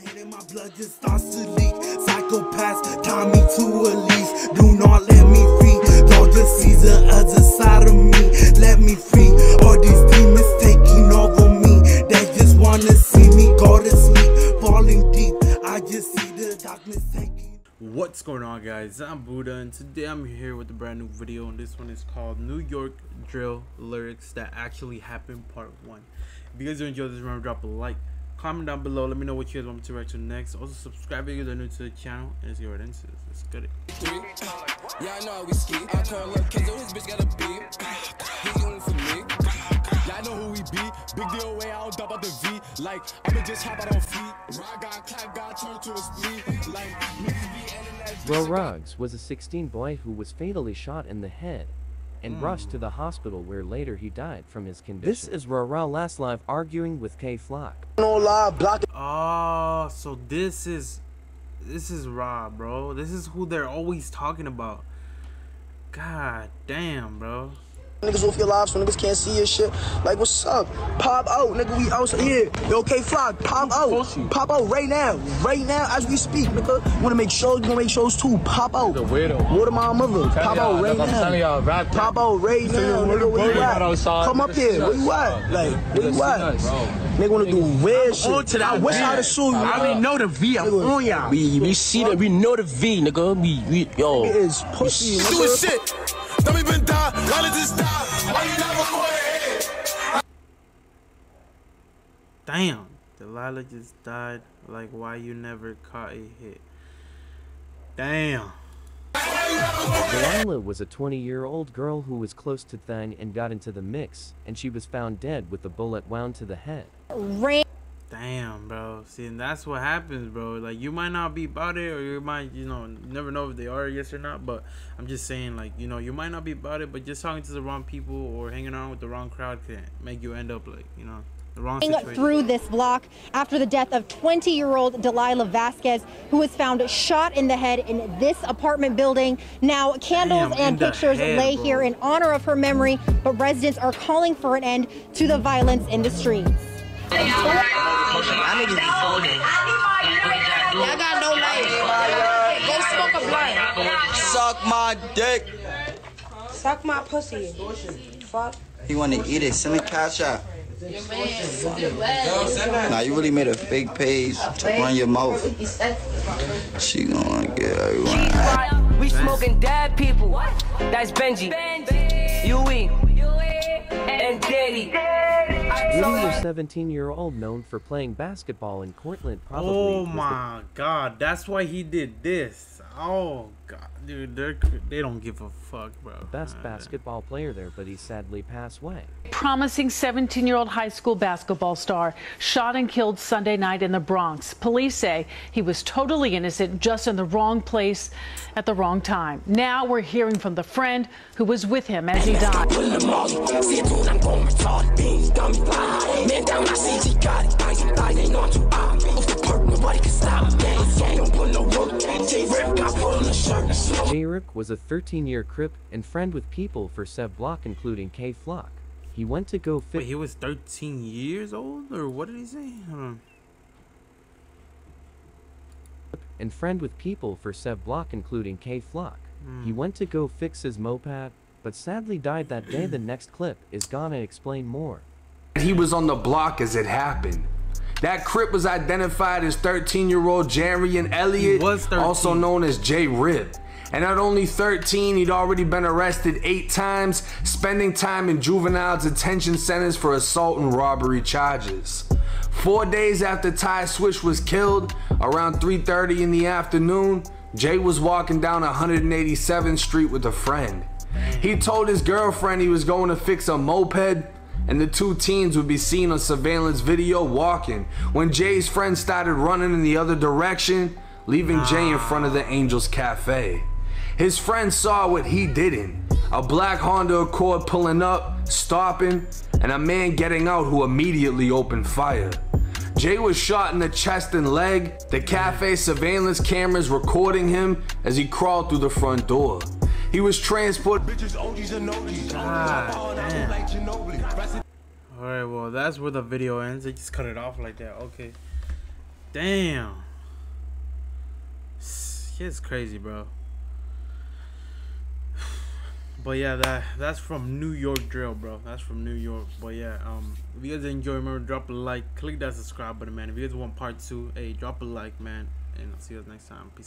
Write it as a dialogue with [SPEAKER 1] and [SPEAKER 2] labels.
[SPEAKER 1] Hitting my blood just starts to leak. Psychopaths tie me to a leash. Do not let me free. Lord, just see the other side of me. Let me free. All these demons taking over me. They just wanna see me go to sleep. Falling deep. I just see the darkness taking.
[SPEAKER 2] What's going on guys, I'm Buddha and today I'm here with a brand new video and this one is called New York Drill Lyrics That Actually Happened Part 1. If you guys enjoyed this, remember drop a like, comment down below, let me know what you guys want me to react to next. Also subscribe if you're new to the channel and let's get right into this. Let's get it.
[SPEAKER 3] Yeah, I know how we ski. I curl up Kenzo, his bitch got a beat. He's doing for me.
[SPEAKER 4] Yeah, I know who we be. Big deal way out, dump out the V. Like, I'ma just hop out on feet. Ride guy, clap guy, turn to a speed. Like, niggas be ending that
[SPEAKER 5] Ro Ruggs was a 16 boy who was fatally shot in the head and hmm. rushed to the hospital where later he died from his condition. This is Rara last live arguing with Kay Flock.
[SPEAKER 6] No lie, block
[SPEAKER 2] Oh, so this is this is Rob, bro. This is who they're always talking about. God damn, bro.
[SPEAKER 6] Niggas off your lives so niggas can't see your shit. Like, what's up? Pop out, nigga. We out here. Yo, okay, flock. Pop out. Pop out right now. Right now, as we speak, nigga. You wanna make shows? You wanna make shows too? Pop out.
[SPEAKER 4] The weirdo.
[SPEAKER 6] Water my mother. Pop
[SPEAKER 4] y'all,
[SPEAKER 6] out right
[SPEAKER 4] I'm telling
[SPEAKER 6] now.
[SPEAKER 4] y'all, rap
[SPEAKER 6] Pop out right now.
[SPEAKER 4] where the
[SPEAKER 6] Nigga, where you
[SPEAKER 4] bird
[SPEAKER 6] at?
[SPEAKER 4] at.
[SPEAKER 6] Come up here.
[SPEAKER 4] see
[SPEAKER 6] Where you
[SPEAKER 4] us.
[SPEAKER 6] at? Like, where
[SPEAKER 4] Nigga,
[SPEAKER 6] you
[SPEAKER 4] see
[SPEAKER 6] at? Nigga wanna do weird shit.
[SPEAKER 7] on to that
[SPEAKER 6] I wish
[SPEAKER 7] V.
[SPEAKER 6] I'd have sued you.
[SPEAKER 7] I
[SPEAKER 6] nigga.
[SPEAKER 7] already know the V. I'm on y'all.
[SPEAKER 8] We we see that we know the V, nigga. We we yo.
[SPEAKER 6] It is pussy,
[SPEAKER 4] Do
[SPEAKER 6] nigga.
[SPEAKER 4] shit. Don't even die. Why did this die? Why you never go ahead?
[SPEAKER 2] Damn. Delilah just died. Like why you never caught a hit. Damn.
[SPEAKER 5] Delilah was a 20 year old girl who was close to Thang and got into the mix, and she was found dead with a bullet wound to the head.
[SPEAKER 2] Damn, bro. See, and that's what happens, bro. Like, you might not be about it, or you might, you know, never know if they are yes or not. But I'm just saying, like, you know, you might not be about it, but just talking to the wrong people or hanging around with the wrong crowd can make you end up like, you know, the wrong situation.
[SPEAKER 9] through this block after the death of 20 year old Delilah Vasquez, who was found shot in the head in this apartment building. Now, candles
[SPEAKER 2] Damn,
[SPEAKER 9] and pictures
[SPEAKER 2] head,
[SPEAKER 9] lay
[SPEAKER 2] bro.
[SPEAKER 9] here in honor of her memory, but residents are calling for an end to the violence in the streets.
[SPEAKER 10] Y'all got no life. Go smoke a blunt.
[SPEAKER 8] Suck my dick.
[SPEAKER 10] Suck my pussy. Fuck.
[SPEAKER 8] You wanna eat it? Send a cash out. Nah, you really made a fake page to run your mouth. She gonna get everyone.
[SPEAKER 11] We smoking dead people. That's Benji. Yui. And Danny.
[SPEAKER 5] Woody was 17 year old known for playing basketball in Cortland. Probably
[SPEAKER 2] Oh my god, that's why he did this. Oh god, dude, they they don't give a fuck, bro.
[SPEAKER 5] best
[SPEAKER 2] Uh,
[SPEAKER 5] basketball player there, but he sadly passed away.
[SPEAKER 12] promising 17 year old high school basketball star shot and killed Sunday night in the Bronx. Police say he was totally innocent, just in the wrong place at the wrong time. Now we're hearing from the friend who was with him as he died.
[SPEAKER 5] J. Was a 13 year Crip and friend with people for Sev Block, including Kay Flock. He went to go
[SPEAKER 2] Wait, he was 13 years old, or what did he say? Hold on.
[SPEAKER 5] and friend with people for Sev Block, including Kay Flock. Hmm. He went to go fix his moped, but sadly died that day. the next clip is gonna explain more.
[SPEAKER 7] He was on the block as it happened. That Crip was identified as 13 year old Jarian Elliott,
[SPEAKER 2] was 13.
[SPEAKER 7] also known as J Rip. And at only 13, he'd already been arrested eight times, spending time in juvenile detention centers for assault and robbery charges. Four days after Ty Swish was killed, around 3:30 in the afternoon, Jay was walking down 187th Street with a friend. He told his girlfriend he was going to fix a moped, and the two teens would be seen on surveillance video walking when Jay's friend started running in the other direction, leaving Jay in front of the Angels Cafe. His friend saw what he didn't a black Honda Accord pulling up, stopping, and a man getting out who immediately opened fire. Jay was shot in the chest and leg, the cafe surveillance cameras recording him as he crawled through the front door. He was transported.
[SPEAKER 2] God ah, damn. Alright, well, that's where the video ends. They just cut it off like that. Okay. Damn. It's crazy, bro. But yeah, that that's from New York drill, bro. That's from New York. But yeah, um, if you guys enjoy, remember drop a like, click that subscribe button, man. If you guys want part two, hey, drop a like, man. And I'll see you guys next time. Peace out.